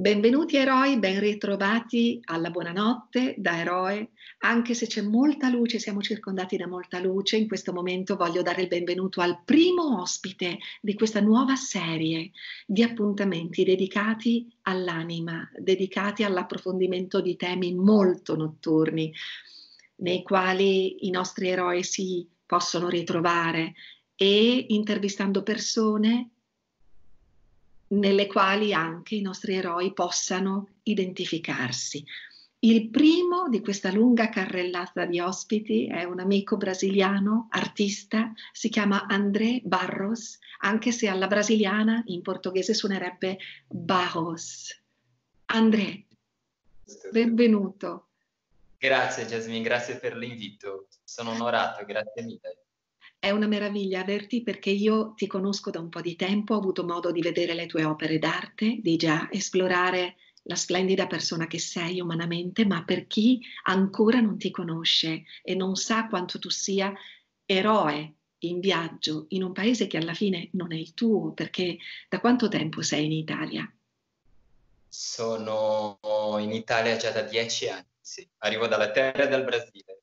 Benvenuti eroi, ben ritrovati alla buonanotte da eroe. Anche se c'è molta luce, siamo circondati da molta luce, in questo momento voglio dare il benvenuto al primo ospite di questa nuova serie di appuntamenti dedicati all'anima, dedicati all'approfondimento di temi molto notturni, nei quali i nostri eroi si possono ritrovare e intervistando persone nelle quali anche i nostri eroi possano identificarsi. Il primo di questa lunga carrellata di ospiti è un amico brasiliano, artista, si chiama André Barros, anche se alla brasiliana in portoghese suonerebbe Barros. André, benvenuto. Grazie Jasmine, grazie per l'invito. Sono onorato, grazie mille. È una meraviglia averti perché io ti conosco da un po' di tempo, ho avuto modo di vedere le tue opere d'arte, di già esplorare la splendida persona che sei umanamente, ma per chi ancora non ti conosce e non sa quanto tu sia eroe in viaggio in un paese che alla fine non è il tuo, perché da quanto tempo sei in Italia? Sono in Italia già da dieci anni, sì. arrivo dalla terra del Brasile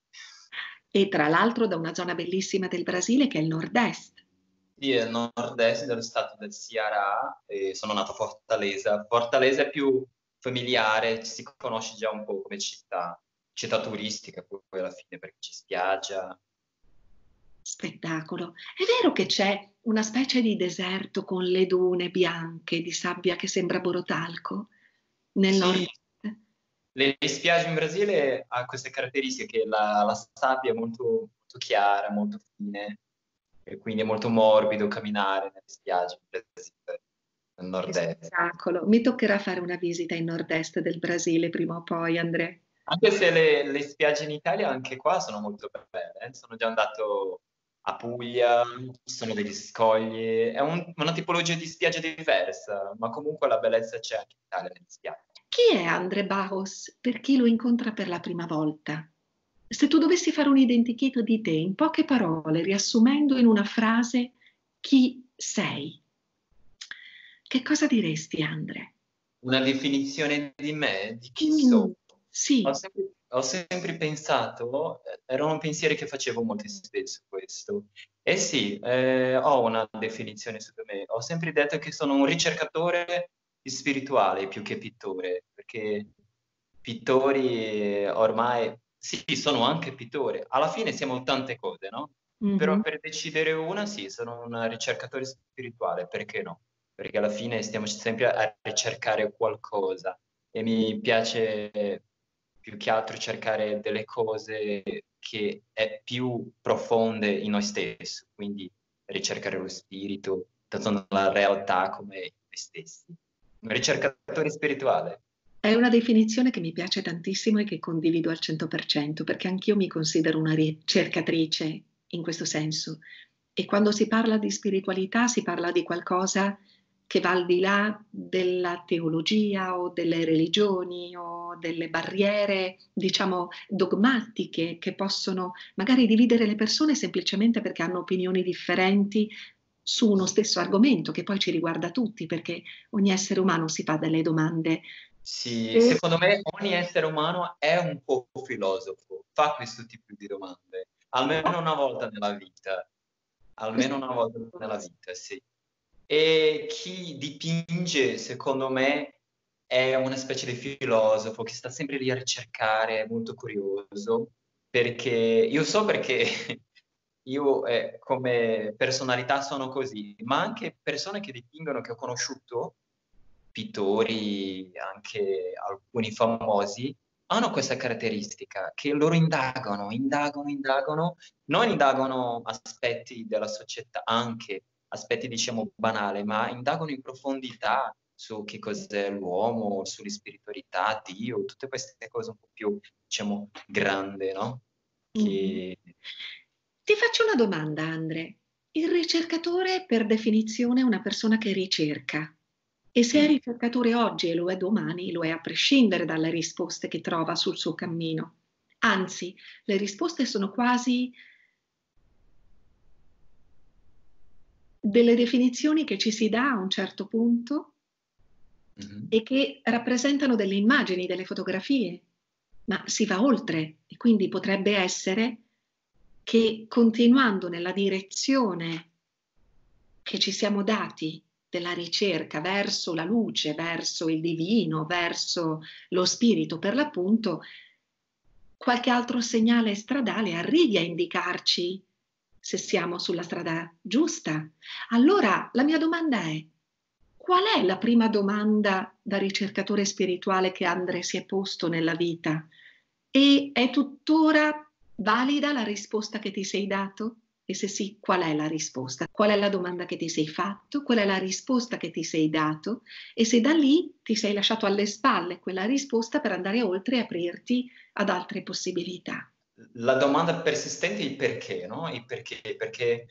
e tra l'altro da una zona bellissima del Brasile che è il nord-est. Sì, è il nord-est dello stato del Ceará e sono nato a Fortaleza. Fortaleza è più familiare, ci si conosce già un po' come città, città turistica poi alla fine perché c'è spiaggia. Spettacolo. È vero che c'è una specie di deserto con le dune bianche di sabbia che sembra borotalco nel sì. nord le, spiagge in Brasile hanno queste caratteristiche, la, la sabbia è molto, molto, chiara, molto fine, e quindi è molto morbido camminare nelle spiagge in Brasile, nel nord-est. Spettacolo. Mi toccherà fare una visita in nord-est del Brasile prima o poi, Andrea. Anche se le, le, spiagge in Italia, anche qua, sono molto belle. Eh? Sono già andato a Puglia, ci sono degli scogli, è un, una tipologia di spiaggia diversa, ma comunque la bellezza c'è anche in Italia nelle spiagge. Chi è André Barros per chi lo incontra per la prima volta? Se tu dovessi fare un identikit di te in poche parole, riassumendo in una frase chi sei, che cosa diresti, André? Una definizione di me, di chi mm, sono. Sì. Ho sempre, ho sempre, pensato, erano pensieri che facevo molto spesso questo. E sì, eh, ho una definizione su me. Ho sempre detto che sono un ricercatore spirituale più che pittore, perché pittori ormai sì, sono anche pittori, alla fine siamo tante cose, no? Mm-hmm. Però per decidere una, sì, sono un ricercatore spirituale, perché no? Perché alla fine stiamo sempre a ricercare qualcosa e mi piace più che altro cercare delle cose che è più profonde in noi stessi, quindi ricercare lo spirito, tanto la realtà come noi stessi un ricercatore spirituale. È una definizione che mi piace tantissimo e che condivido al 100%, perché anch'io mi considero una ricercatrice in questo senso. E quando si parla di spiritualità si parla di qualcosa che va al di là della teologia o delle religioni o delle barriere, diciamo, dogmatiche che possono magari dividere le persone semplicemente perché hanno opinioni differenti su uno stesso argomento che poi ci riguarda tutti perché ogni essere umano si fa delle domande. Sì, e... secondo me ogni essere umano è un po' filosofo, fa questo tipo di domande, almeno una volta nella vita, almeno una volta nella vita, sì. E chi dipinge, secondo me, è una specie di filosofo che sta sempre lì a ricercare, è molto curioso, perché io so perché io eh, come personalità sono così, ma anche persone che dipingono, che ho conosciuto, pittori, anche alcuni famosi, hanno questa caratteristica che loro indagano, indagano, indagano, non indagano aspetti della società, anche aspetti diciamo banali, ma indagano in profondità su che cos'è l'uomo, sulle spiritualità, Dio, tutte queste cose un po' più, diciamo, grandi, no? Che... Mm. Ti faccio una domanda, Andre. Il ricercatore per definizione è una persona che ricerca. E se è ricercatore oggi e lo è domani, lo è a prescindere dalle risposte che trova sul suo cammino. Anzi, le risposte sono quasi delle definizioni che ci si dà a un certo punto mm-hmm. e che rappresentano delle immagini, delle fotografie, ma si va oltre e quindi potrebbe essere che continuando nella direzione che ci siamo dati della ricerca verso la luce, verso il divino, verso lo spirito per l'appunto, qualche altro segnale stradale arrivi a indicarci se siamo sulla strada giusta. Allora la mia domanda è, qual è la prima domanda da ricercatore spirituale che Andre si è posto nella vita? E è tuttora valida la risposta che ti sei dato? E se sì, qual è la risposta? Qual è la domanda che ti sei fatto? Qual è la risposta che ti sei dato? E se da lì ti sei lasciato alle spalle quella risposta per andare oltre e aprirti ad altre possibilità? La domanda persistente è il perché, no? Il perché, perché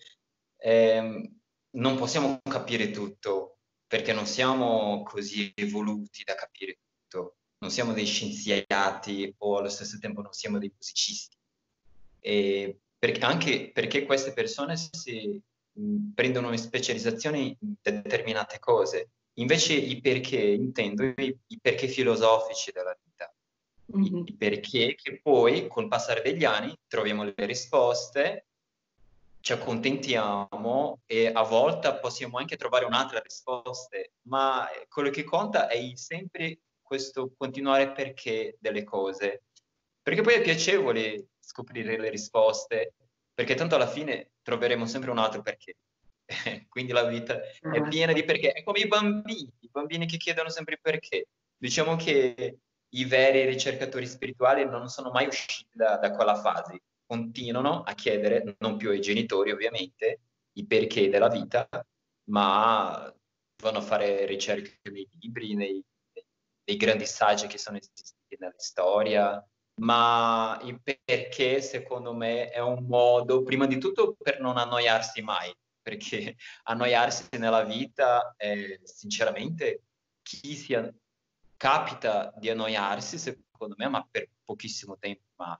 eh, non possiamo capire tutto, perché non siamo così evoluti da capire tutto, non siamo dei scienziati o allo stesso tempo non siamo dei musicisti. E perché, anche perché queste persone si mh, prendono specializzazione in determinate cose. Invece i perché, intendo i, i perché filosofici della vita. Mm-hmm. I perché che poi, col passare degli anni, troviamo le risposte, ci accontentiamo e a volte possiamo anche trovare un'altra risposta, ma quello che conta è sempre questo continuare perché delle cose. Perché poi è piacevole scoprire le risposte, perché tanto alla fine troveremo sempre un altro perché. Quindi la vita è ah. piena di perché. È come i bambini, i bambini che chiedono sempre perché. Diciamo che i veri ricercatori spirituali non sono mai usciti da, da quella fase, continuano a chiedere, non più ai genitori ovviamente, i perché della vita, ma vanno a fare ricerche nei libri, nei, nei grandi saggi che sono esistiti nella storia, ma il perché secondo me è un modo, prima di tutto, per non annoiarsi mai, perché annoiarsi nella vita, è, sinceramente, chi si capita di annoiarsi, secondo me, ma per pochissimo tempo, ma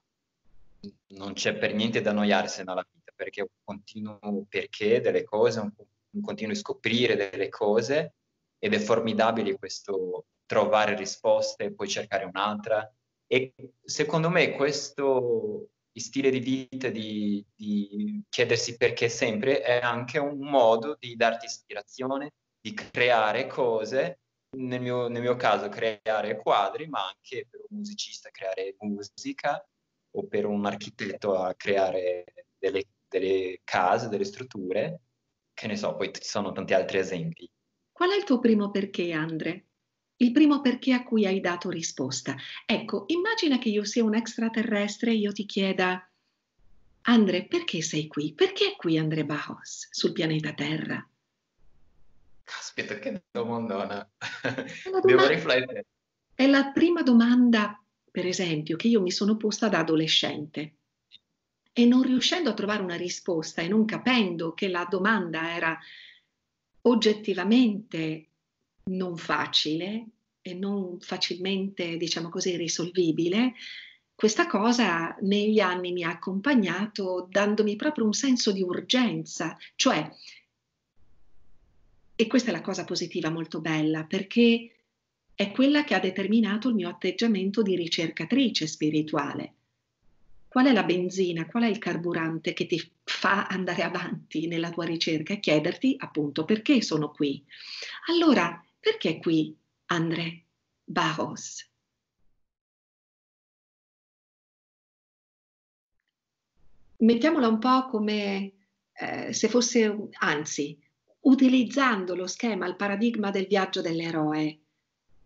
non c'è per niente da annoiarsi nella vita, perché è un continuo perché delle cose, un, un continuo scoprire delle cose, ed è formidabile questo trovare risposte e poi cercare un'altra e secondo me questo stile di vita, di, di chiedersi perché sempre, è anche un modo di darti ispirazione, di creare cose, nel mio, nel mio caso creare quadri, ma anche per un musicista creare musica o per un architetto a creare delle, delle case, delle strutture, che ne so, poi ci sono tanti altri esempi. Qual è il tuo primo perché, Andre? Il primo perché a cui hai dato risposta. Ecco, immagina che io sia un extraterrestre e io ti chieda, Andre, perché sei qui? Perché è qui Andre Bauhaus sul pianeta Terra? Aspetta, che domandona. Domanda... Devo riflettere. È la prima domanda, per esempio, che io mi sono posta da adolescente. E non riuscendo a trovare una risposta e non capendo che la domanda era oggettivamente non facile e non facilmente, diciamo così, risolvibile, questa cosa negli anni mi ha accompagnato dandomi proprio un senso di urgenza, cioè, e questa è la cosa positiva molto bella, perché è quella che ha determinato il mio atteggiamento di ricercatrice spirituale. Qual è la benzina, qual è il carburante che ti fa andare avanti nella tua ricerca e chiederti appunto perché sono qui? Allora, perché qui André Barros? Mettiamola un po' come eh, se fosse, anzi, utilizzando lo schema, il paradigma del viaggio dell'eroe,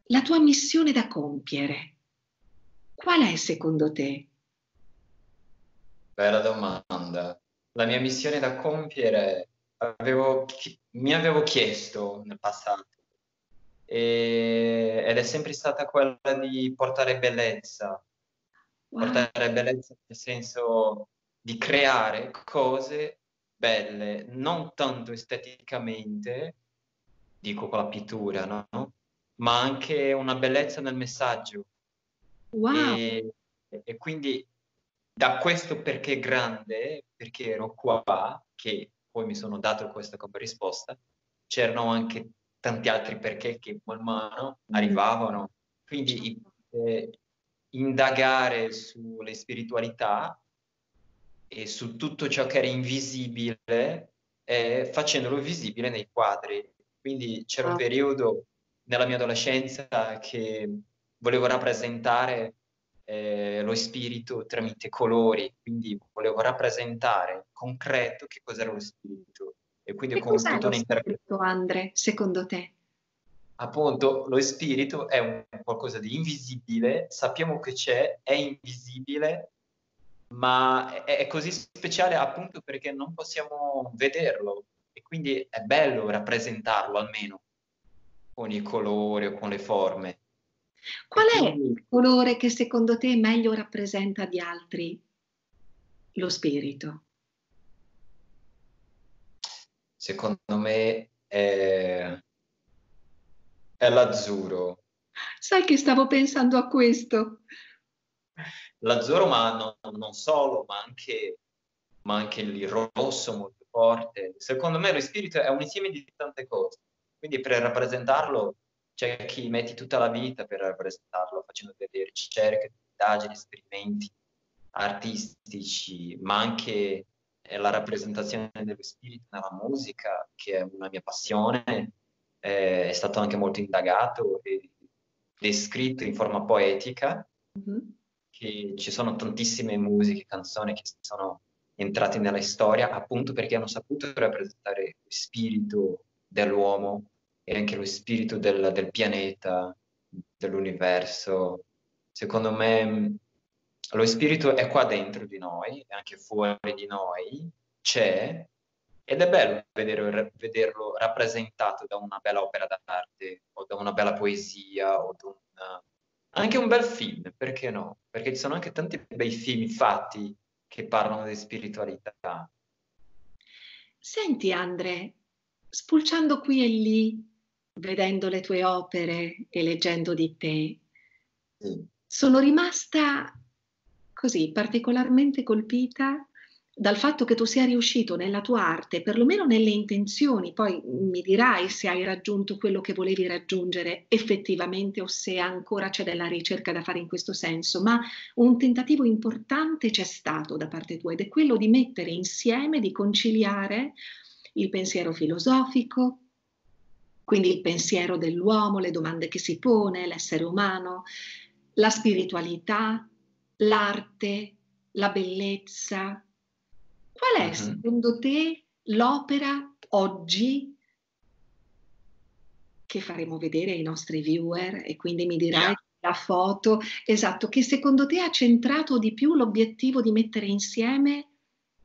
la tua missione da compiere, qual è secondo te? Bella domanda. La mia missione da compiere avevo, mi avevo chiesto nel passato e, ed è sempre stata quella di portare bellezza, wow. portare bellezza nel senso di creare cose belle, non tanto esteticamente, dico con la pittura, no? ma anche una bellezza nel messaggio. Wow. E, e quindi da questo perché grande, perché ero qua, che poi mi sono dato questa come risposta, c'erano anche tanti altri perché che man mano mm. arrivavano. Quindi eh, indagare sulle spiritualità e su tutto ciò che era invisibile eh, facendolo visibile nei quadri. Quindi c'era un ah. periodo nella mia adolescenza che volevo rappresentare eh, lo spirito tramite colori, quindi volevo rappresentare concreto che cos'era lo spirito. E quindi che ho compiuto un'interpretazione. Andre, secondo te? Appunto, lo spirito è un qualcosa di invisibile, sappiamo che c'è, è invisibile, ma è, è così speciale appunto perché non possiamo vederlo e quindi è bello rappresentarlo almeno con i colori o con le forme. Qual è il colore che secondo te meglio rappresenta di altri lo spirito? Secondo me è, è l'azzurro. Sai che stavo pensando a questo? L'azzurro, ma no, non solo, ma anche, ma anche il rosso molto forte. Secondo me lo spirito è un insieme di tante cose. Quindi per rappresentarlo c'è chi metti tutta la vita per rappresentarlo, facendo delle ricerche, indagini, esperimenti artistici, ma anche la rappresentazione dello spirito nella musica, che è una mia passione, è stato anche molto indagato e descritto in forma poetica, mm-hmm. che ci sono tantissime musiche, canzoni che sono entrate nella storia appunto perché hanno saputo rappresentare lo spirito dell'uomo e anche lo spirito del, del pianeta, dell'universo. Secondo me lo spirito è qua dentro di noi, è anche fuori di noi, c'è ed è bello vederlo, vederlo, rappresentato da una bella opera d'arte o da una bella poesia o da una... anche un bel film, perché no? Perché ci sono anche tanti bei film fatti che parlano di spiritualità. Senti Andre, spulciando qui e lì vedendo le tue opere e leggendo di te, mm. sono rimasta così particolarmente colpita dal fatto che tu sia riuscito nella tua arte, perlomeno nelle intenzioni, poi mi dirai se hai raggiunto quello che volevi raggiungere effettivamente o se ancora c'è della ricerca da fare in questo senso, ma un tentativo importante c'è stato da parte tua ed è quello di mettere insieme, di conciliare il pensiero filosofico, quindi il pensiero dell'uomo, le domande che si pone, l'essere umano, la spiritualità, l'arte, la bellezza. Qual è uh-huh. secondo te l'opera oggi che faremo vedere ai nostri viewer e quindi mi dirai yeah. la foto, esatto, che secondo te ha centrato di più l'obiettivo di mettere insieme,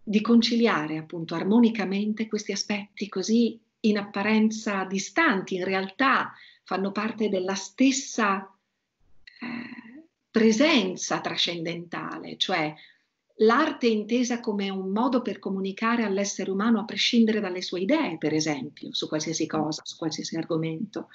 di conciliare appunto armonicamente questi aspetti così in apparenza distanti, in realtà fanno parte della stessa eh, presenza trascendentale, cioè l'arte intesa come un modo per comunicare all'essere umano a prescindere dalle sue idee, per esempio, su qualsiasi cosa, su qualsiasi argomento.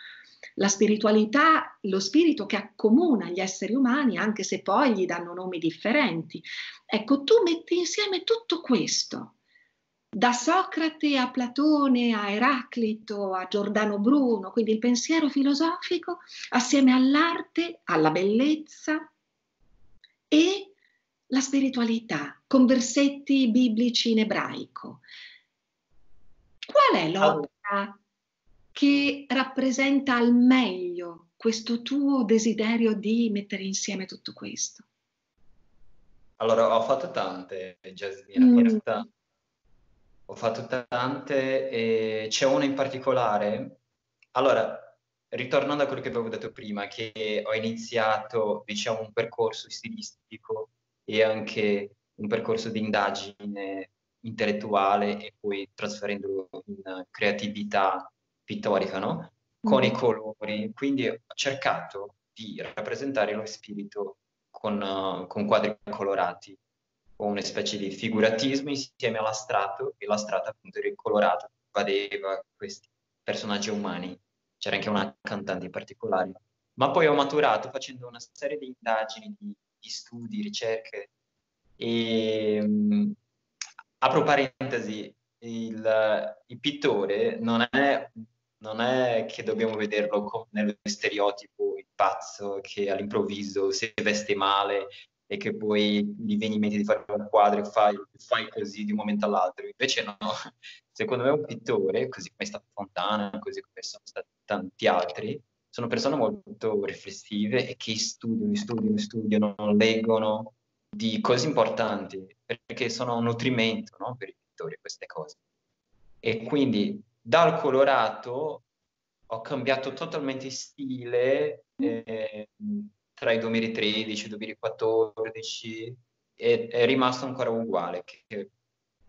La spiritualità, lo spirito che accomuna gli esseri umani, anche se poi gli danno nomi differenti. Ecco, tu metti insieme tutto questo da Socrate a Platone, a Eraclito, a Giordano Bruno, quindi il pensiero filosofico assieme all'arte, alla bellezza e la spiritualità, con versetti biblici in ebraico. Qual è l'opera che rappresenta al meglio questo tuo desiderio di mettere insieme tutto questo? Allora, ho fatto tante, Jasmine, mm. in realtà ho fatto tante e c'è una in particolare. Allora, ritornando a quello che avevo detto prima, che ho iniziato, diciamo, un percorso stilistico e anche un percorso di indagine intellettuale e poi trasferendolo in creatività pittorica, no? Con mm. i colori. Quindi ho cercato di rappresentare lo spirito con, uh, con quadri colorati una specie di figuratismo insieme all'astratto e l'astratto appunto era colorato, invadeva questi personaggi umani, c'era anche una cantante in particolare. Ma poi ho maturato facendo una serie di indagini, di, di studi, ricerche e um, apro parentesi, il, il pittore non è, non è che dobbiamo vederlo come nello stereotipo il pazzo che all'improvviso si veste male e che poi gli viene in mente di fare un quadro e fai, fai così di un momento all'altro. Invece no, secondo me un pittore, così come è stato Fontana, così come sono stati tanti altri, sono persone molto riflessive e che studiano, studiano, studiano, leggono di cose importanti, perché sono un nutrimento no? per i pittori queste cose. E quindi dal colorato ho cambiato totalmente stile eh, tra il 2013 e il 2014 e è rimasto ancora uguale. Che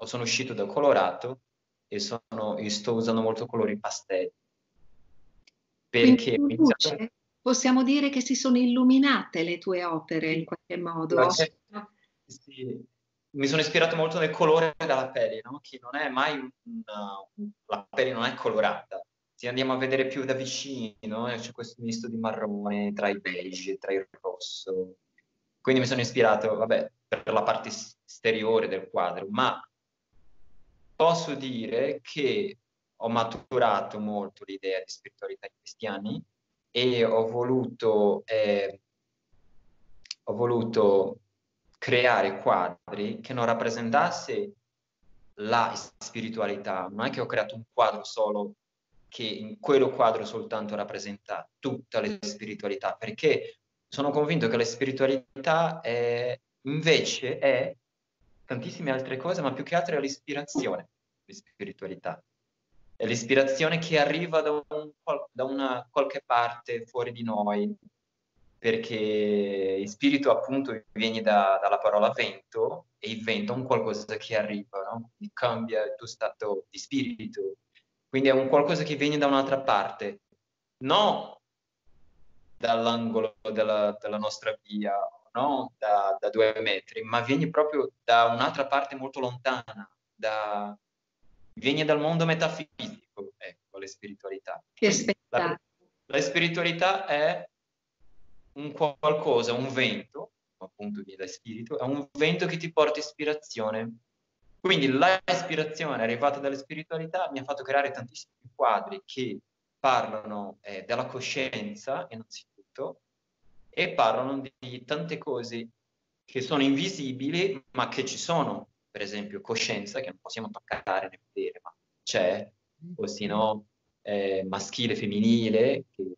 sono uscito dal colorato e, sono, e sto usando molto colori pastelli. Perché iniziato... possiamo dire che si sono illuminate le tue opere in qualche modo. Sì, mi sono ispirato molto nel colore della pelle, no? che non è mai una, la pelle non è colorata. Se andiamo a vedere più da vicino, eh, c'è questo misto di marrone tra il beige, tra il rosso. Quindi mi sono ispirato, vabbè, per la parte esteriore del quadro, ma posso dire che ho maturato molto l'idea di spiritualità in questi anni e ho voluto, eh, ho voluto creare quadri che non rappresentasse la spiritualità, non è che ho creato un quadro solo che in quello quadro soltanto rappresenta tutta la spiritualità, perché sono convinto che la spiritualità è, invece è tantissime altre cose, ma più che altro è l'ispirazione spiritualità. È l'ispirazione che arriva da, un, da una qualche parte fuori di noi, perché il spirito appunto viene da, dalla parola vento e il vento è un qualcosa che arriva, no? cambia il tuo stato di spirito. Quindi è un qualcosa che viene da un'altra parte, non dall'angolo della, della nostra via, no? da, da, due metri, ma viene proprio da un'altra parte molto lontana, da, viene dal mondo metafisico, ecco, la spiritualità. La, la spiritualità è un qualcosa, un vento, appunto viene da spirito, è un vento che ti porta ispirazione. Quindi la ispirazione arrivata dalla spiritualità mi ha fatto creare tantissimi quadri che parlano eh, della coscienza, innanzitutto, e parlano di, tante cose che sono invisibili, ma che ci sono. Per esempio, coscienza, che non possiamo toccare né vedere, ma c'è, o se no eh, maschile, femminile, che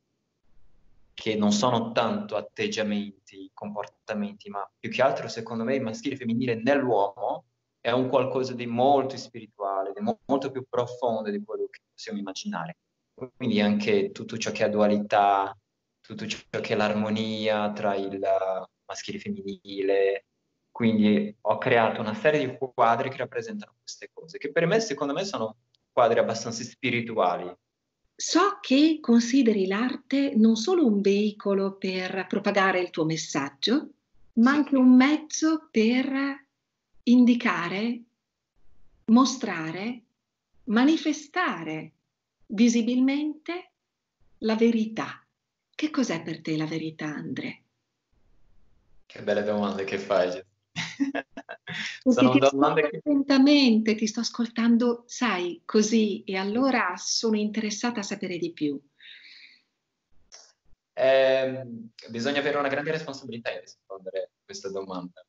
che non sono tanto atteggiamenti, comportamenti, ma più che altro, secondo me, il maschile e femminile nell'uomo è un qualcosa di molto spirituale, di molto più profondo di quello che possiamo immaginare. Quindi anche tutto ciò che è dualità, tutto ciò che è l'armonia tra il maschile e femminile. Quindi ho creato una serie di quadri che rappresentano queste cose, che per me, secondo me, sono quadri abbastanza spirituali, So che consideri l'arte non solo un veicolo per propagare il tuo messaggio, ma anche un mezzo per indicare, mostrare, manifestare visibilmente la verità. Che cos'è per te la verità, Andre? Che belle domande che fai. Sono ti domande che... attentamente, ti sto ascoltando, sai, così, e allora sono interessata a sapere di più. Eh, bisogna avere una grande responsabilità in rispondere a questa domanda,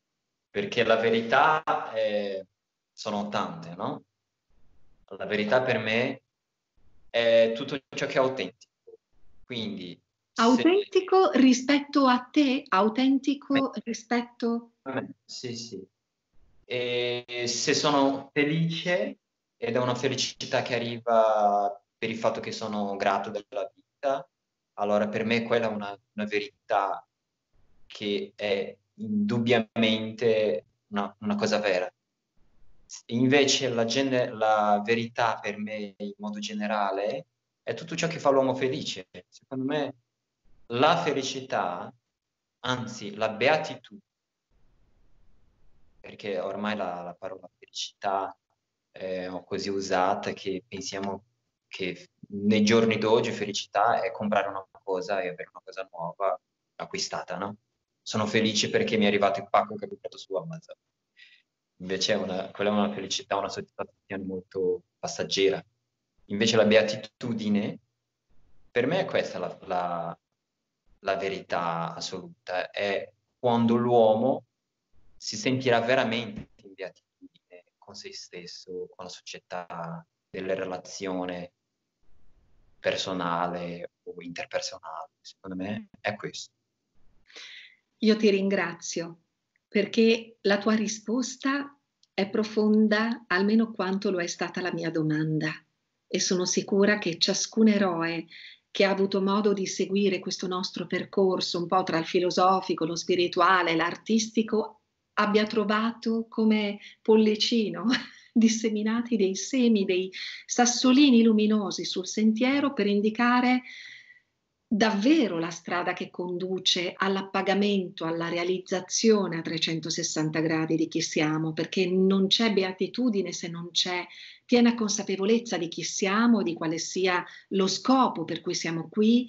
perché la verità è... sono tante, no? La verità per me è tutto ciò che è autentico. Quindi Autentico se... rispetto a te? Autentico rispetto... Sì, sì. E se sono felice ed è una felicità che arriva per il fatto che sono grato della vita, allora per me quella è una, una verità che è indubbiamente una, una cosa vera. Invece la, gen- la, verità per me in modo generale è tutto ciò che fa l'uomo felice. Secondo me la felicità, anzi la beatitudine, perché ormai la, la parola felicità è così usata che pensiamo che nei giorni d'oggi felicità è comprare una cosa e avere una cosa nuova acquistata, no? Sono felice perché mi è arrivato il pacco che ho comprato su Amazon. Invece è una, quella è una felicità, una soddisfazione molto passeggera. Invece la beatitudine per me è questa la, la, la verità assoluta, è quando l'uomo si sentirà veramente in beatitudine con se stesso, con la società, delle relazioni personale o interpersonale. Secondo me è questo. Io ti ringrazio perché la tua risposta è profonda almeno quanto lo è stata la mia domanda. E sono sicura che ciascun eroe che ha avuto modo di seguire questo nostro percorso un po' tra il filosofico, lo spirituale, l'artistico, abbia trovato come pollicino disseminati dei semi, dei sassolini luminosi sul sentiero per indicare davvero la strada che conduce all'appagamento, alla realizzazione a 360 gradi di chi siamo, perché non c'è beatitudine se non c'è piena consapevolezza di chi siamo, di quale sia lo scopo per cui siamo qui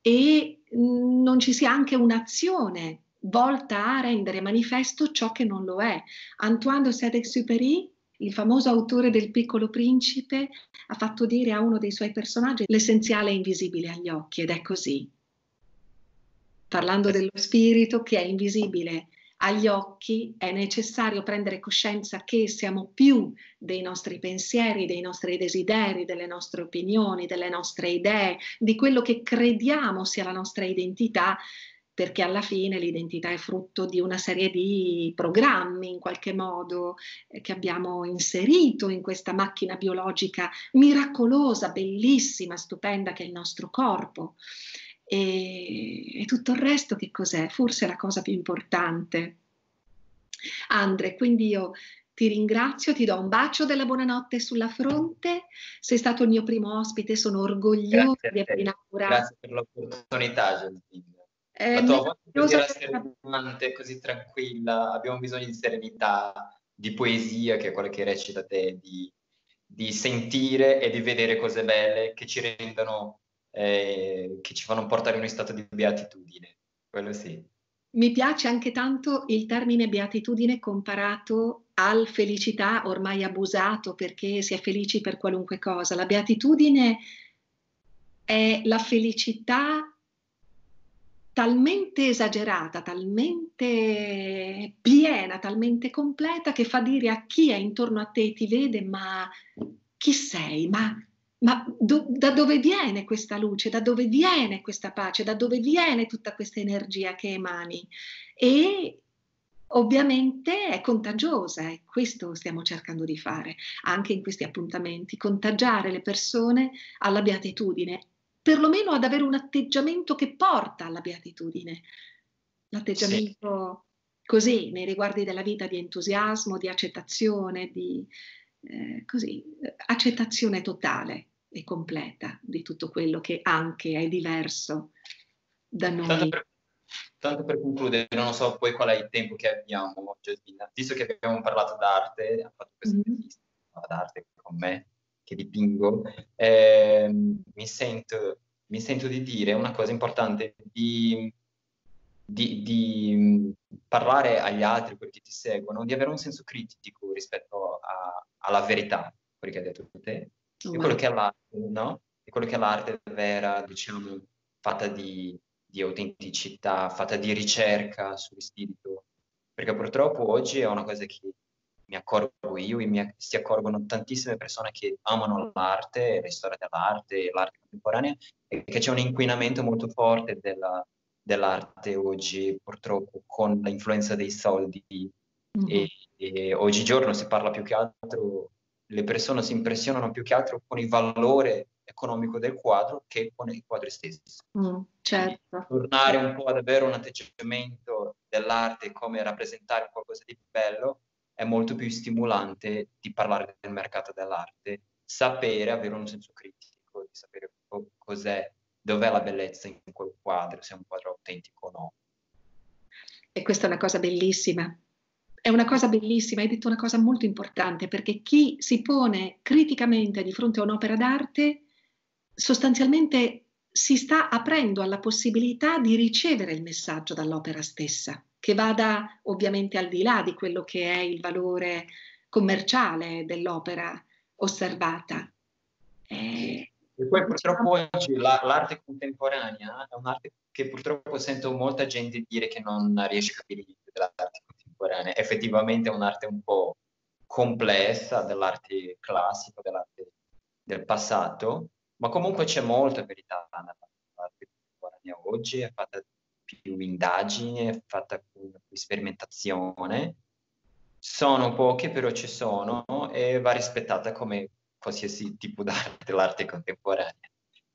e mm, non ci sia anche un'azione volta a rendere manifesto ciò che non lo è. Antoine de Saint-Exupéry, il famoso autore del Piccolo Principe, ha fatto dire a uno dei suoi personaggi l'essenziale è invisibile agli occhi ed è così. Parlando dello spirito che è invisibile agli occhi è necessario prendere coscienza che siamo più dei nostri pensieri, dei nostri desideri, delle nostre opinioni, delle nostre idee, di quello che crediamo sia la nostra identità, perché alla fine l'identità è frutto di una serie di programmi in qualche modo eh, che abbiamo inserito in questa macchina biologica miracolosa, bellissima, stupenda che è il nostro corpo. E, e tutto il resto che cos'è? Forse è la cosa più importante. Andre, quindi io ti ringrazio, ti do un bacio della buonanotte sulla fronte, sei stato il mio primo ospite, sono orgogliosa di aver inaugurato. Grazie per l'opportunità, Gianzina. Eh, tua voce così rassicurante, così tranquilla, abbiamo bisogno di serenità, di poesia, che è quella che recita te, di, di sentire e di vedere cose belle che ci rendono, eh, che ci fanno portare in uno stato di beatitudine. Quello sì. Mi piace anche tanto il termine beatitudine comparato al felicità ormai abusato perché si è felici per qualunque cosa. La beatitudine è la felicità talmente esagerata, talmente piena, talmente completa che fa dire a chi è intorno a te ti vede, ma chi sei? Ma, ma do, da dove viene questa luce? Da dove viene questa pace? Da dove viene tutta questa energia che emani? E ovviamente è contagiosa e questo stiamo cercando di fare anche in questi appuntamenti, contagiare le persone alla beatitudine perlomeno ad avere un atteggiamento che porta alla beatitudine. L'atteggiamento sì. così nei riguardi della vita di entusiasmo, di accettazione, di eh, così, accettazione totale e completa di tutto quello che anche è diverso da noi. Tanto per, tanto per concludere, non so poi qual è il tempo che abbiamo, Giasmina, visto che abbiamo parlato d'arte, ha fatto questa mm-hmm. intervista d'arte con me, che dipingo, eh, mi, sento, mi, sento, di dire una cosa importante, di, di, di, parlare agli altri, quelli che ti seguono, di avere un senso critico rispetto a, alla verità, quello che hai detto te, oh, di quello che è l'arte, no? Di quello che è l'arte vera, diciamo, fatta di, di autenticità, fatta di ricerca sullo spirito, perché purtroppo oggi è una cosa che mi accorgo io e mi, si accorgono tantissime persone che amano l'arte, la storia dell'arte, l'arte contemporanea, e che c'è un inquinamento molto forte della, dell'arte oggi, purtroppo, con l'influenza dei soldi. Mm-hmm. E, e oggigiorno si parla più che altro, le persone si impressionano più che altro con il valore economico del quadro che con il quadro stesso. Mm, certo. Tornare un po' ad avere un atteggiamento dell'arte come rappresentare qualcosa di bello è molto più stimolante di parlare del mercato dell'arte, sapere, avere un senso critico, di sapere cos'è, dov'è la bellezza in quel quadro, se è un quadro autentico o no. E questa è una cosa bellissima. È una cosa bellissima, hai detto una cosa molto importante, perché chi si pone criticamente di fronte a un'opera d'arte sostanzialmente si sta aprendo alla possibilità di ricevere il messaggio dall'opera stessa che vada ovviamente al di là di quello che è il valore commerciale dell'opera osservata. Eh, E poi purtroppo oggi la, l'arte contemporanea è un'arte che purtroppo sento molta gente dire che non riesce a capire niente dell'arte contemporanea. Effettivamente è un'arte un po' complessa dell'arte classica, dell'arte del passato, ma comunque c'è molta verità nell'arte contemporanea oggi, è fatta più indagini, è fatta più sperimentazione. Sono poche, però ci sono e va rispettata come qualsiasi tipo d'arte, l'arte contemporanea.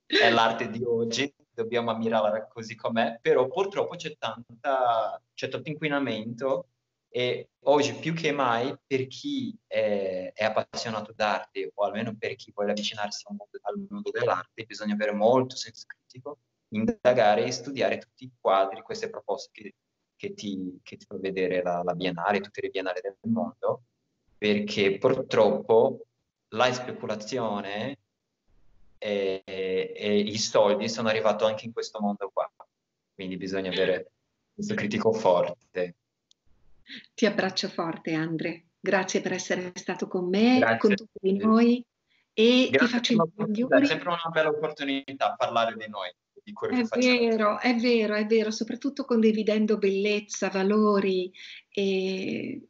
È l'arte di oggi, dobbiamo ammirarla così com'è, però purtroppo c'è, tanta, c'è tanto inquinamento e oggi più che mai per chi è, è, appassionato d'arte o almeno per chi vuole avvicinarsi al mondo, al mondo dell'arte bisogna avere molto senso critico, indagare e studiare tutti i quadri, queste proposte che, che, ti, che ti fa vedere la, la Biennale, tutte le Biennali del mondo, perché purtroppo la speculazione e, e, i soldi sono arrivati anche in questo mondo qua. Quindi bisogna avere questo critico forte. Ti abbraccio forte, Andre. Grazie per essere stato con me, Grazie. con tutti noi. E Grazie ti faccio i migliori. È sempre una bella opportunità parlare di noi. Di è vero, è vero, è vero, soprattutto condividendo bellezza, valori e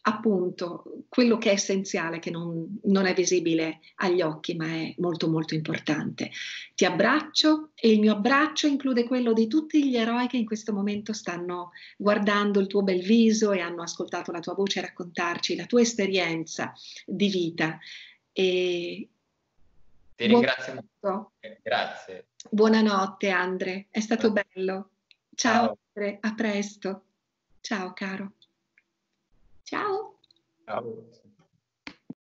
appunto quello che è essenziale, che non, non, è visibile agli occhi, ma è molto molto importante. Ti abbraccio e il mio abbraccio include quello di tutti gli eroi che in questo momento stanno guardando il tuo bel viso e hanno ascoltato la tua voce raccontarci la tua esperienza di vita. E Ti ringrazio molto. Eh, grazie. Buonanotte Andre, è stato bello. Ciao, Ciao Andre, a presto. Ciao caro. Ciao. Ciao.